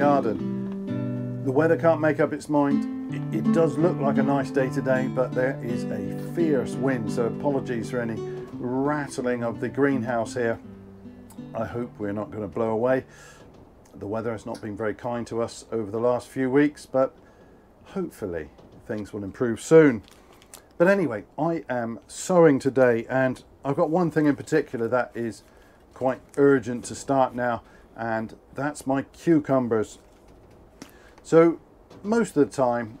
garden. The weather can't make up its mind. It, it does look like a nice day today, but there is a fierce wind, so apologies for any rattling of the greenhouse here. I hope we're not going to blow away. The weather has not been very kind to us over the last few weeks, but hopefully things will improve soon. But anyway, I am sowing today and I've got one thing in particular that is quite urgent to start now and that's my cucumbers. So most of the time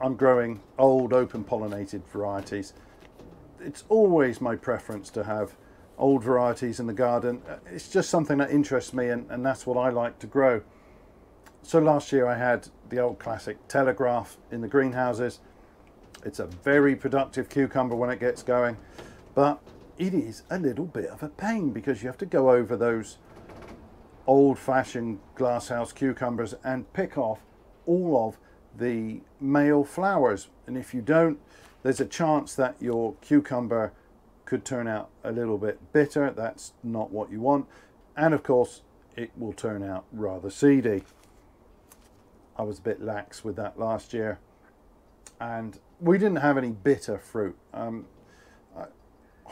I'm growing old open pollinated varieties. It's always my preference to have old varieties in the garden. It's just something that interests me and, and that's what I like to grow. So last year I had the old classic Telegraph in the greenhouses. It's a very productive cucumber when it gets going, but it is a little bit of a pain because you have to go over those old-fashioned glasshouse cucumbers and pick off all of the male flowers. And if you don't, there's a chance that your cucumber could turn out a little bit bitter. That's not what you want. And of course, it will turn out rather seedy. I was a bit lax with that last year. And we didn't have any bitter fruit. Um,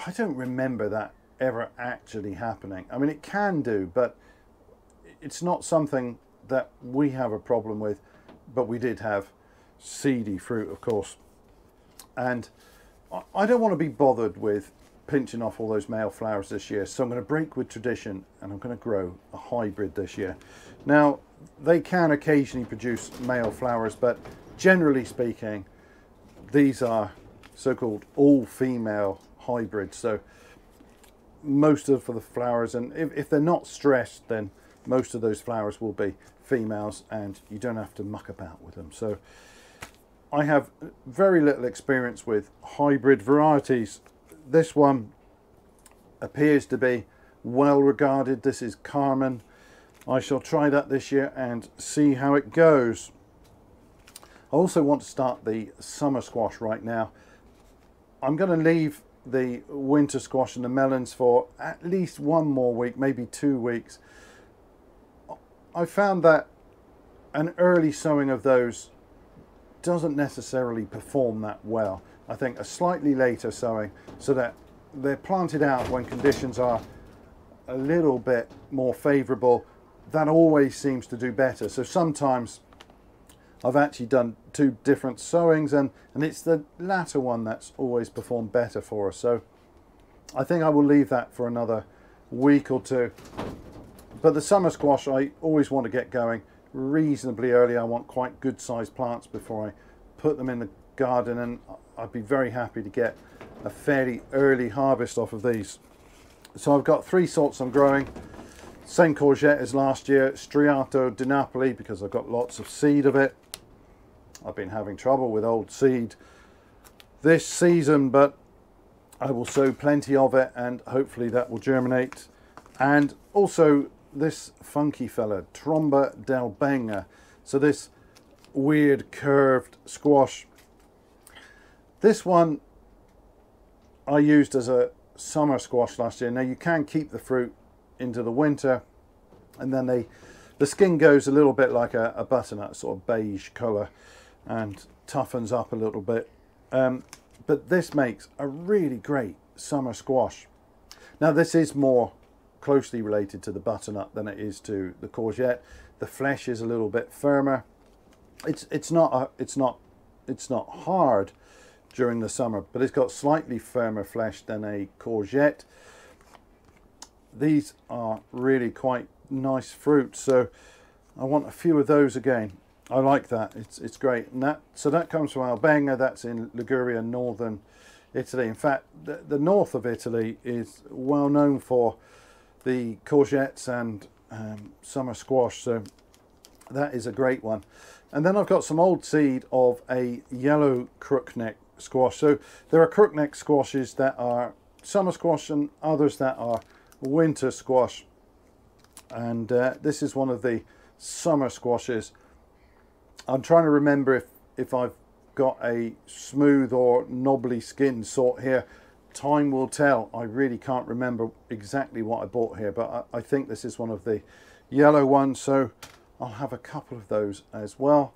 I don't remember that ever actually happening. I mean, it can do, but it's not something that we have a problem with. But we did have seedy fruit, of course. And I don't want to be bothered with pinching off all those male flowers this year. So I'm going to break with tradition and I'm going to grow a hybrid this year. Now, they can occasionally produce male flowers, but generally speaking, these are so-called all-female hybrids. So most of the flowers, and if, if they're not stressed, then most of those flowers will be females and you don't have to muck about with them. So I have very little experience with hybrid varieties. This one appears to be well regarded. This is Carmen. I shall try that this year and see how it goes. I also want to start the summer squash right now. I'm going to leave the winter squash and the melons for at least one more week, maybe two weeks. I found that an early sowing of those doesn't necessarily perform that well. I think a slightly later sowing so that they're planted out when conditions are a little bit more favourable that always seems to do better. So sometimes I've actually done two different sowings and, and it's the latter one that's always performed better for us. So I think I will leave that for another week or two. But the summer squash, I always want to get going reasonably early. I want quite good sized plants before I put them in the garden and I'd be very happy to get a fairly early harvest off of these. So I've got three sorts I'm growing. Same courgette as last year, Striato di Napoli, because I've got lots of seed of it. I've been having trouble with old seed this season, but I will sow plenty of it and hopefully that will germinate. And also this funky fella, Tromba d'Albenga. So this weird curved squash. This one I used as a summer squash last year. Now you can keep the fruit into the winter and then they the skin goes a little bit like a, a butternut sort of beige color and toughens up a little bit. Um, but this makes a really great summer squash. Now this is more closely related to the butternut than it is to the courgette. The flesh is a little bit firmer. It's it's not a, it's not it's not hard during the summer but it's got slightly firmer flesh than a courgette. These are really quite nice fruit so I want a few of those again I like that. It's it's great. And that so that comes from Albenga that's in Liguria northern Italy. In fact the, the north of Italy is well known for the courgettes and um, summer squash so that is a great one. And then I've got some old seed of a yellow crookneck squash. So there are crookneck squashes that are summer squash and others that are winter squash. And uh, this is one of the summer squashes I'm trying to remember if if I've got a smooth or knobbly skin sort here time will tell I really can't remember exactly what I bought here but I, I think this is one of the yellow ones so I'll have a couple of those as well.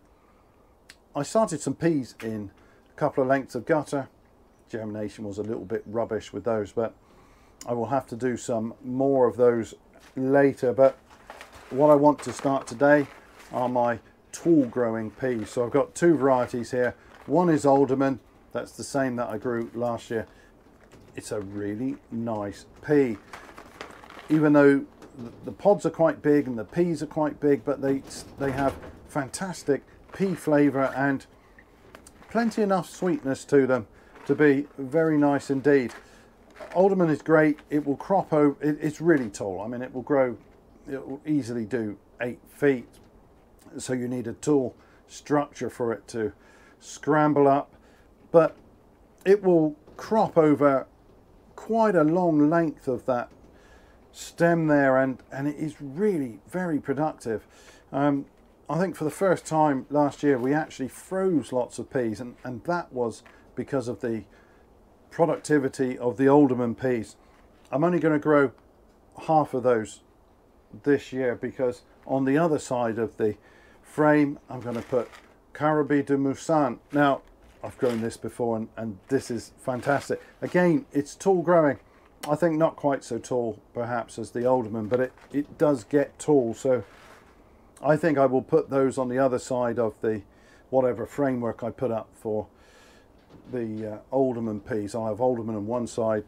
I started some peas in a couple of lengths of gutter. Germination was a little bit rubbish with those, but I will have to do some more of those later. But what I want to start today are my tall growing peas. So I've got two varieties here. One is Alderman, that's the same that I grew last year. It's a really nice pea. Even though the pods are quite big and the peas are quite big, but they, they have fantastic pea flavour and plenty enough sweetness to them to be very nice indeed. Alderman is great. It will crop over. It, it's really tall. I mean, it will grow. It will easily do eight feet. So you need a tall structure for it to scramble up. But it will crop over quite a long length of that stem there and, and it is really very productive. Um, I think for the first time last year we actually froze lots of peas and, and that was because of the productivity of the Alderman peas. I'm only going to grow half of those this year because on the other side of the frame I'm going to put Carouby de Maussane. Now I've grown this before and, and this is fantastic. Again it's tall growing I think not quite so tall perhaps as the Alderman, but it, it does get tall. So I think I will put those on the other side of the whatever framework I put up for the uh, Alderman piece. I'll have Alderman on one side,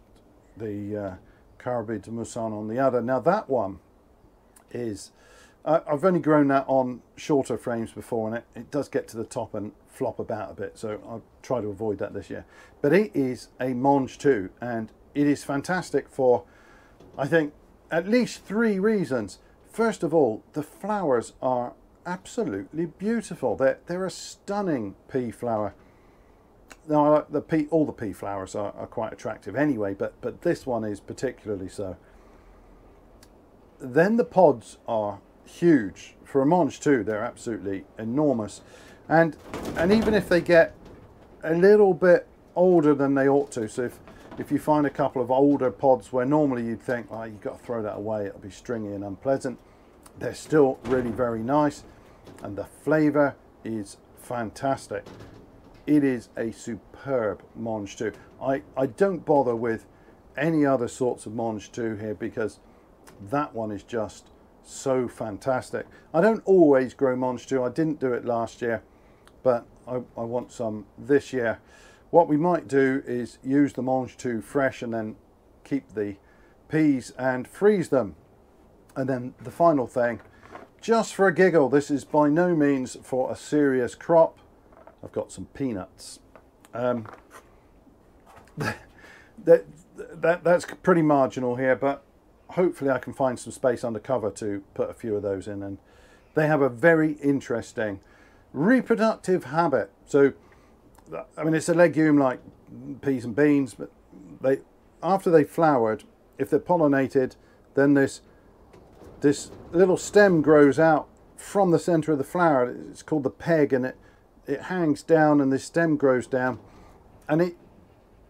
the uh, de Moussan on the other. Now that one is, uh, I've only grown that on shorter frames before and it, it does get to the top and flop about a bit. So I'll try to avoid that this year. But it is a mangetout and it is fantastic for, I think, at least three reasons. First of all, the flowers are absolutely beautiful. They're, they're a stunning pea flower. Now, the pea, all the pea flowers are, are quite attractive anyway, but, but this one is particularly so. Then the pods are huge. For a mangetout, they're absolutely enormous. And, and even if they get a little bit older than they ought to, so if, if you find a couple of older pods where normally you'd think, oh, you've got to throw that away, it'll be stringy and unpleasant, they're still really very nice and the flavour is fantastic. It is a superb mangetout. I, I don't bother with any other sorts of mangetout here because that one is just so fantastic. I don't always grow mangetout. I didn't do it last year, but I, I want some this year. What we might do is use the mangetout fresh and then keep the peas and freeze them. And then the final thing, just for a giggle, this is by no means for a serious crop. I've got some peanuts. Um, that, that, that's pretty marginal here, but hopefully I can find some space under cover to put a few of those in. And they have a very interesting reproductive habit. So I mean, it's a legume like peas and beans, but they after they've flowered, if they're pollinated, then this this little stem grows out from the center of the flower. It's called the peg, and it it hangs down, and this stem grows down, and it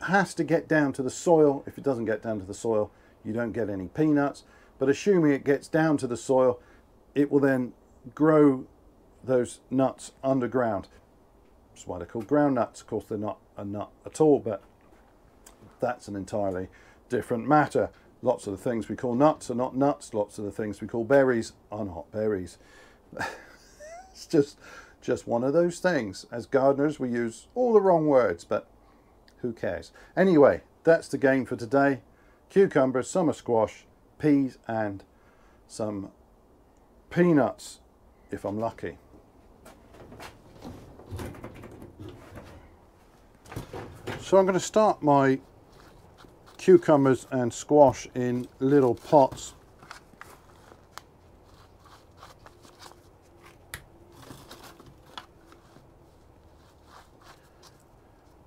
has to get down to the soil. If it doesn't get down to the soil, you don't get any peanuts. But assuming it gets down to the soil, it will then grow those nuts underground. That's why they're called ground nuts. Of course, they're not a nut at all, but that's an entirely different matter. Lots of the things we call nuts are not nuts. Lots of the things we call berries are not berries. it's just, just one of those things. As gardeners, we use all the wrong words, but who cares? Anyway, that's the game for today. Cucumbers, summer squash, peas, and some peanuts, if I'm lucky. So I'm going to start my cucumbers and squash in little pots.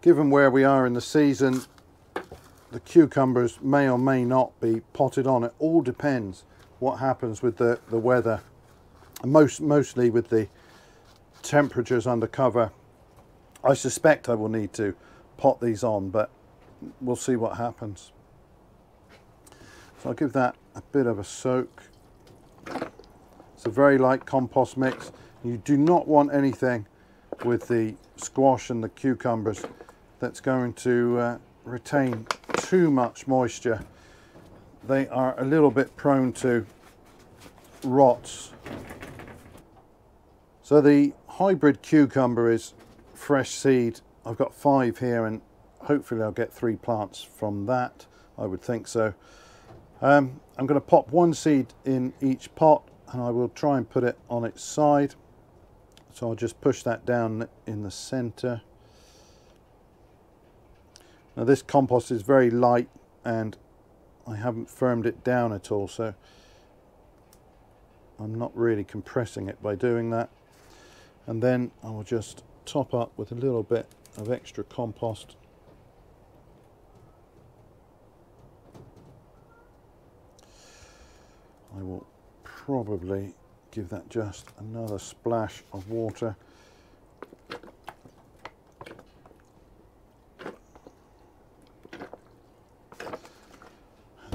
Given where we are in the season, the cucumbers may or may not be potted on. It all depends what happens with the, the weather. Most, mostly with the temperatures under cover. I suspect I will need to pot these on, but we'll see what happens. So I'll give that a bit of a soak. It's a very light compost mix. You do not want anything with the squash and the cucumbers that's going to uh, retain too much moisture. They are a little bit prone to rots. So the hybrid cucumber is fresh seed. I've got five here and hopefully I'll get three plants from that. I would think so. Um, I'm going to pop one seed in each pot and I will try and put it on its side. So I'll just push that down in the center. Now this compost is very light and I haven't firmed it down at all so I'm not really compressing it by doing that. And then I will just top up with a little bit of extra compost. I will probably give that just another splash of water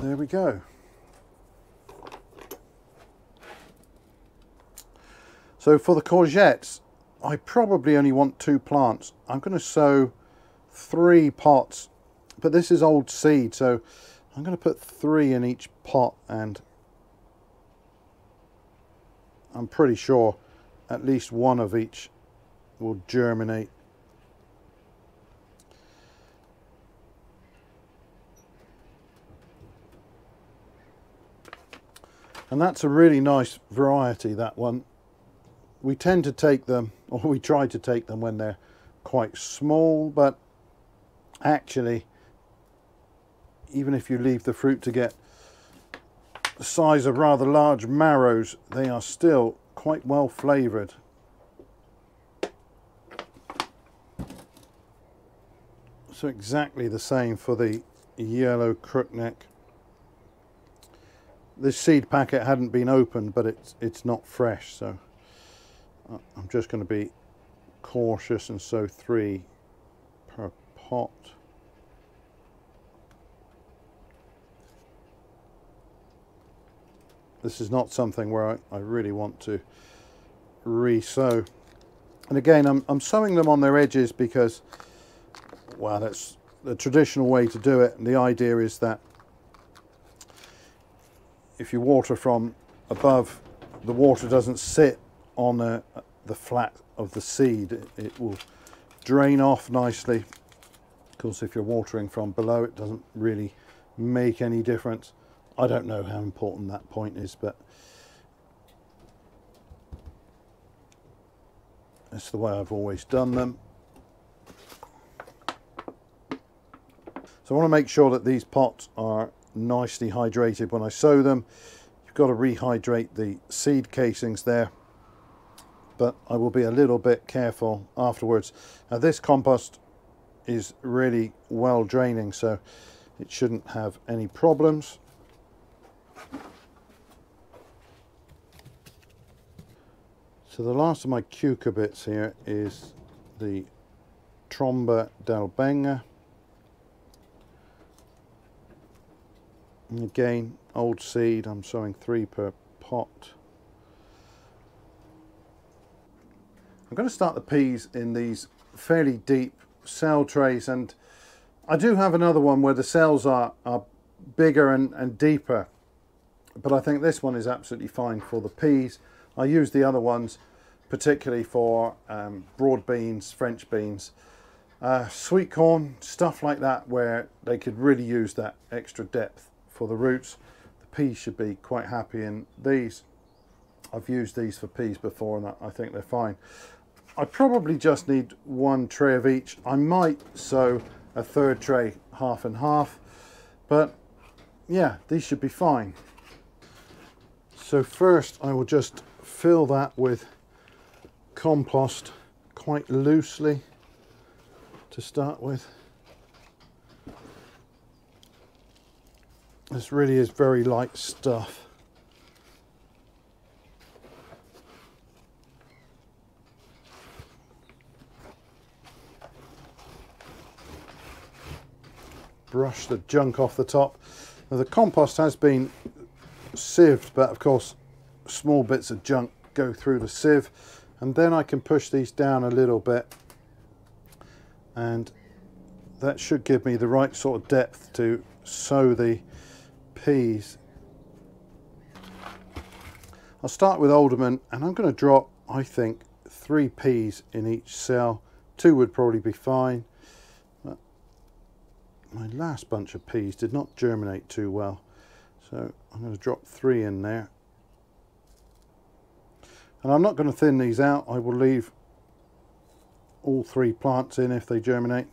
there we go so for the courgettes I probably only want two plants I'm going to sow three pots but this is old seed so I'm going to put three in each pot and I'm pretty sure at least one of each will germinate. And that's a really nice variety, that one. We tend to take them, or we try to take them when they're quite small, but actually, even if you leave the fruit to get the size of rather large marrows, they are still quite well flavoured. So exactly the same for the yellow crookneck. This seed packet hadn't been opened, but it's it's not fresh, so uh, I'm just going to be cautious and sow three per pot. this is not something where I, I really want to re-sow. And again, I'm, I'm sowing them on their edges because, well, that's the traditional way to do it. And the idea is that if you water from above, the water doesn't sit on a, the flat of the seed. It, it will drain off nicely. Of course, if you're watering from below, it doesn't really make any difference. I don't know how important that point is, but that's the way I've always done them. So I want to make sure that these pots are nicely hydrated when I sow them. You've got to rehydrate the seed casings there, but I will be a little bit careful afterwards. Now this compost is really well draining, so it shouldn't have any problems. So the last of my cucurbits here is the Tromba d'Albenga. And again, old seed, I'm sowing three per pot. I'm going to start the peas in these fairly deep cell trays and I do have another one where the cells are, are bigger and, and deeper but I think this one is absolutely fine for the peas. I use the other ones particularly for um, broad beans, French beans, uh, sweet corn, stuff like that where they could really use that extra depth for the roots. The peas should be quite happy in these. I've used these for peas before and I think they're fine. I probably just need one tray of each. I might sow a third tray half and half, but yeah, these should be fine. So first I will just fill that with compost quite loosely to start with. This really is very light stuff. Brush the junk off the top. Now the compost has been sieved, but of course small bits of junk go through the sieve and then I can push these down a little bit and that should give me the right sort of depth to sow the peas. I'll start with alderman and I'm going to drop I think three peas in each cell. Two would probably be fine. But my last bunch of peas did not germinate too well. So I'm going to drop three in there. And I'm not going to thin these out. I will leave all three plants in if they germinate.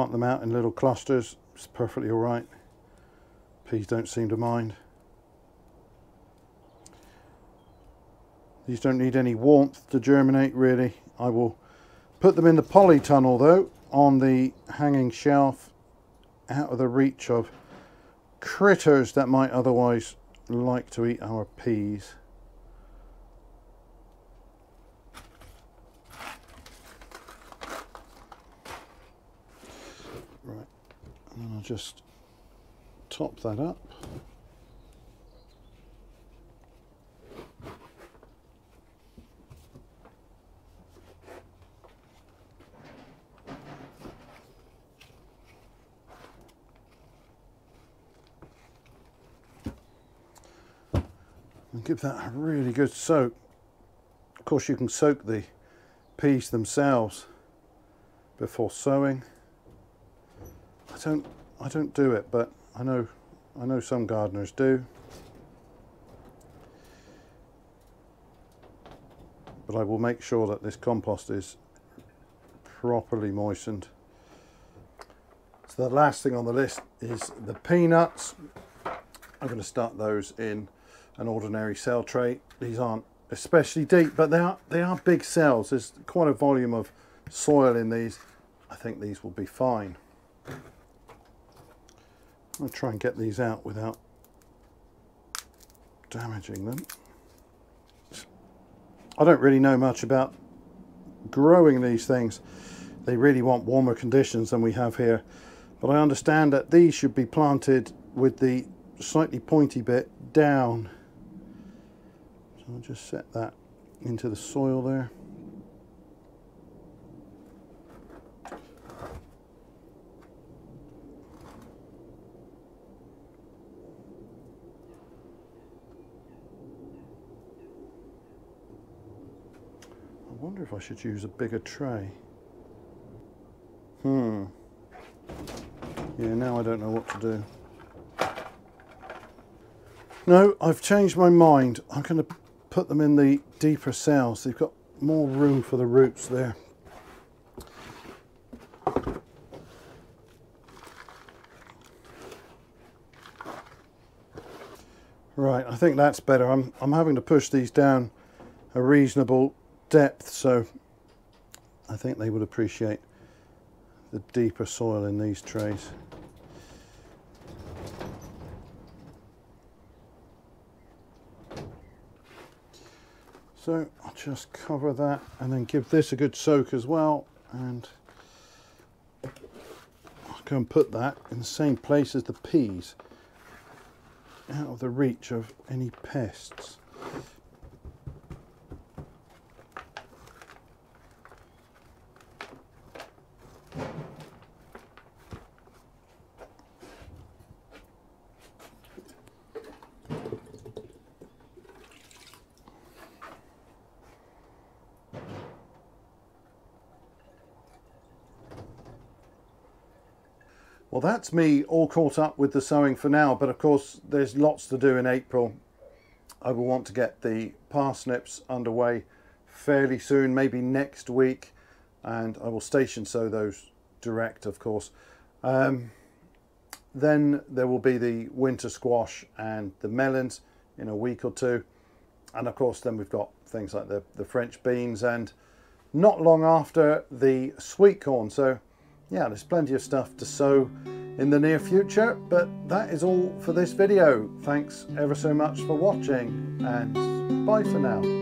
Plant them out in little clusters. It's perfectly all right. Peas don't seem to mind. These don't need any warmth to germinate really. I will put them in the polytunnel though on the hanging shelf out of the reach of critters that might otherwise like to eat our peas. Right, and I'll just top that up. and give that a really good soak. Of course you can soak the peas themselves before sowing. I don't I don't do it but I know I know some gardeners do. But I will make sure that this compost is properly moistened. So the last thing on the list is the peanuts. I'm going to start those in an ordinary cell tray. These aren't especially deep, but they are they are big cells. There's quite a volume of soil in these. I think these will be fine. I'll try and get these out without damaging them. I don't really know much about growing these things. They really want warmer conditions than we have here. But I understand that these should be planted with the slightly pointy bit down So I'll just set that into the soil there. If I should use a bigger tray. Hmm. Yeah, now I don't know what to do. No, I've changed my mind. I'm going to put them in the deeper cells. They've got more room for the roots there. Right, I think that's better. I'm, I'm having to push these down a reasonable depth, so I think they would appreciate the deeper soil in these trays. So I'll just cover that and then give this a good soak as well and I'll go and put that in the same place as the peas out of the reach of any pests. Well, that's me all caught up with the sowing for now, but of course there's lots to do in April. I will want to get the parsnips underway fairly soon, maybe next week, and I will station sow those direct, of course. Um, then there will be the winter squash and the melons in a week or two. And of course, then we've got things like the, the French beans and not long after the sweet corn. So yeah, there's plenty of stuff to sow in the near future, but that is all for this video. Thanks ever so much for watching and bye for now.